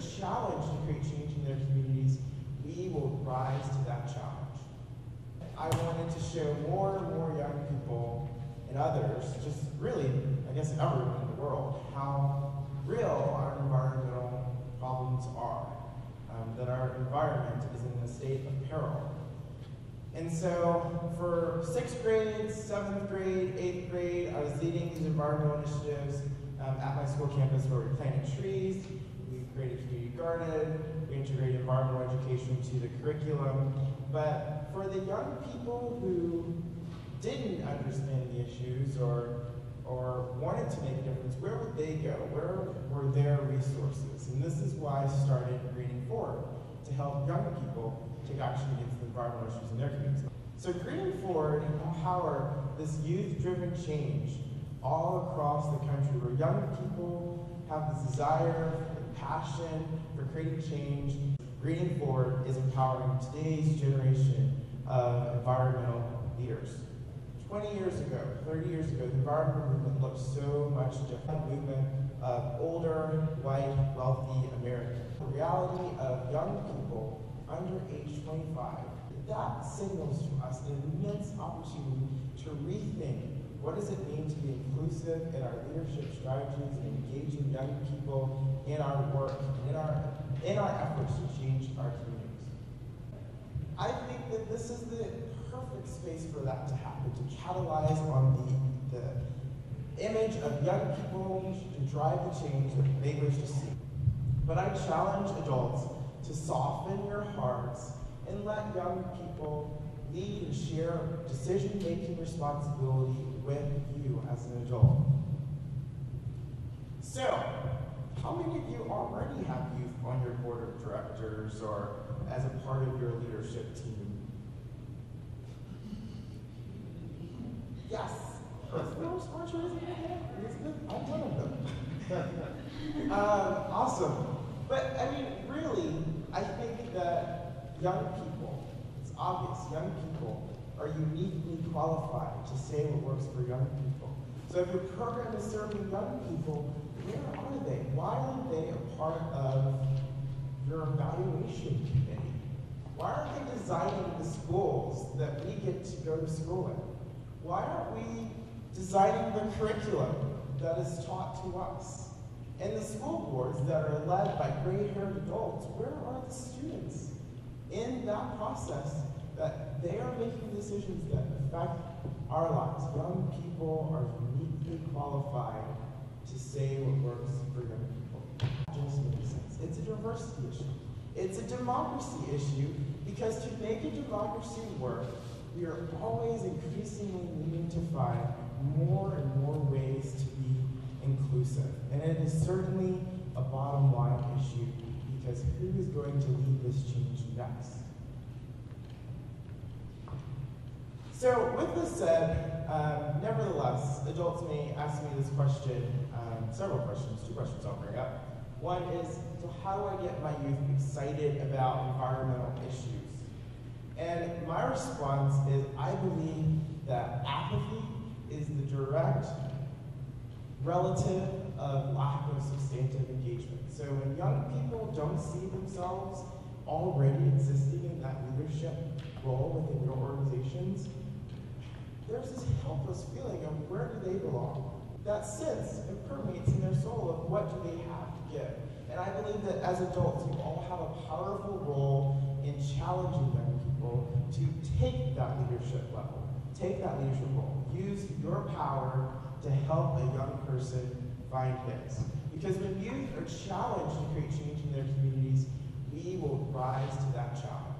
challenged to create change in their communities, we will rise to that challenge. I wanted to show more and more young people and others, just really, I guess everyone in the world, how real our environmental problems are, um, that our environment is in a state of peril. And so for sixth grade, seventh grade, eighth grade, I was leading these environmental initiatives um, at my school campus where we planted trees, we created a community garden, we integrated environmental education to the curriculum. But for the young people who didn't understand the issues or or wanted to make a difference, where would they go? Where were their resources? And this is why I started Greening Forward, to help young people take action against the environmental issues in their communities. So Greening Forward empower this youth-driven change all across the country where young people have the desire, the passion for creating change. Greening Forward is empowering today's generation of environmental leaders. 20 years ago, 30 years ago, the environmental movement looked so much different. movement of older, white, wealthy Americans. The reality of young people under age 25, that signals to us an immense opportunity to rethink what does it mean to be inclusive in our leadership strategies and engaging young people in our work and in our, in our efforts to change our communities. I think that this is the perfect space for that to happen, to catalyze on the, the image of young people to drive the change that they wish to see. But I challenge adults to soften your hearts and let young people lead and share decision-making responsibility with you as an adult. So, how many of you already have youth on your board of directors or as a part of your leadership team? Yes. No I'm one of them. awesome. But I mean, really, I think that young people, obvious, young people are uniquely qualified to say what works for young people. So if your program is serving young people, where are they? Why aren't they a part of your evaluation committee? Why aren't they designing the schools that we get to go to school in? Why aren't we designing the curriculum that is taught to us? And the school boards that are led by gray-haired adults, where are the students in that process that they are making decisions that affect our lives? Young people are uniquely qualified to say what works for young people. That just makes sense. It's a diversity issue. It's a democracy issue because to make a democracy work, we are always increasingly needing to find more and more ways to be inclusive. And it is certainly a bottom line issue because who is going to lead this change next? So with this said, um, nevertheless, adults may ask me this question, um, several questions, two questions I'll bring up. One is, so how do I get my youth excited about environmental issues? And my response is, I believe that apathy is the direct relative of lack of substantive engagement. So when young people don't see themselves already existing in that leadership role within your organizations, there's this helpless feeling of where do they belong? That sense it permeates in their soul of what do they have to give. And I believe that as adults, you all have a powerful role in challenging young people to take that leadership level, take that leadership role, use your power to help a young person find his. Because when youth are challenged to create change in their communities, we will rise to that challenge.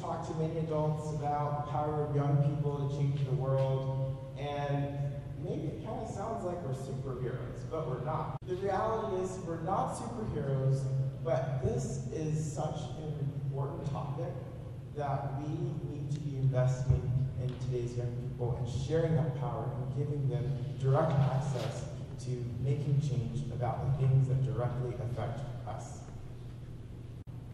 Talk to many adults about the power of young people to change the world, and maybe it kind of sounds like we're superheroes, but we're not. The reality is we're not superheroes, but this is such an important topic that we need to be investing in today's young people and sharing that power and giving them direct access to making change about the things that directly affect us.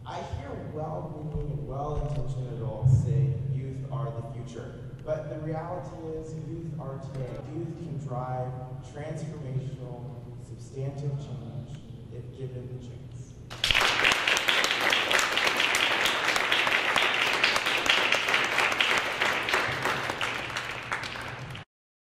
I hear well-meaning and well-intentioned adults say youth are the future. But the reality is youth are today. Youth can drive transformational, substantive change if given the chance.